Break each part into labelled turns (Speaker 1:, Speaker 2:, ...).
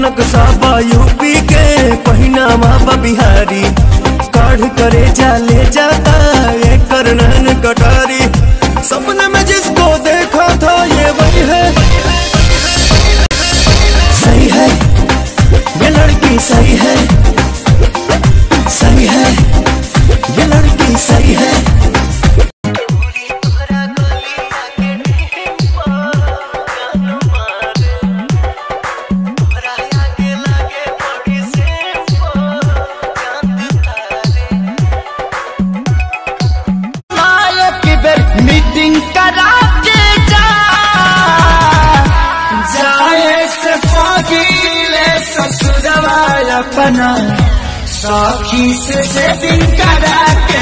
Speaker 1: नक साबा यूपी के पहिना माँ बिहारी। काढ़ करे जाले जाता
Speaker 2: सखी से सेटिंग करा के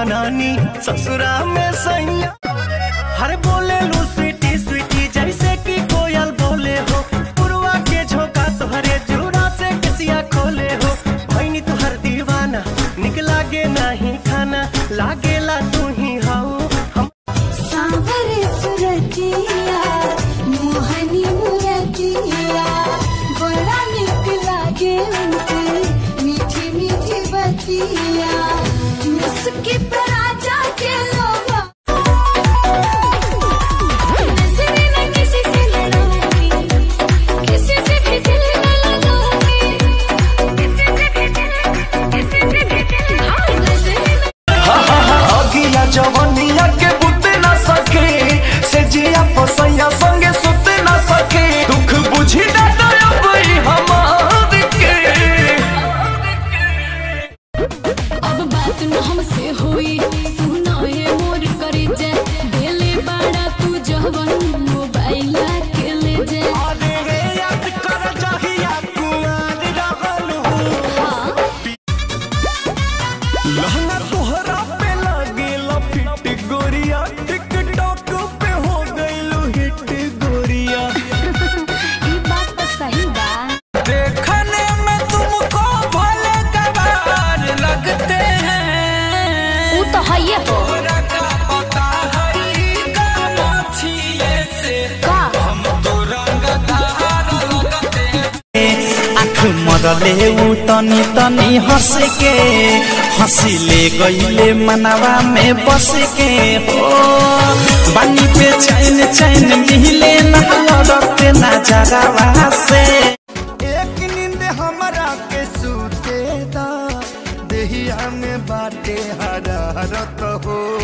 Speaker 1: हम नानी, ससुरा में सैया। हर बोले लू स्वीटी स्वीटी, जैसे कि कोयल बोले हो। पुरवा के झोंका तुहरे जुड़ा से किसिया खोले हो। भैनी तुहर दीवाना, निकला लागे नहीं खाना। लागेला तू ही हाउ हम
Speaker 3: सांवरे सुरतिया
Speaker 1: बात न
Speaker 3: हमसे हुई। सुना ये मोर करे जे तो
Speaker 1: है
Speaker 3: ये हो
Speaker 2: तोरा का? पता हरी का मोछिए से
Speaker 3: का
Speaker 2: हम रंगदार लगते
Speaker 4: आँख मरले ऊ तनी तनी हंस के हंसिले गईले मनवा में बस के हो बानी पे चैन चैन मिले ना लड़ते ना जगवा से
Speaker 1: एक नींद हमरा के सूते दा। देहिया में बाटे हरारत हो।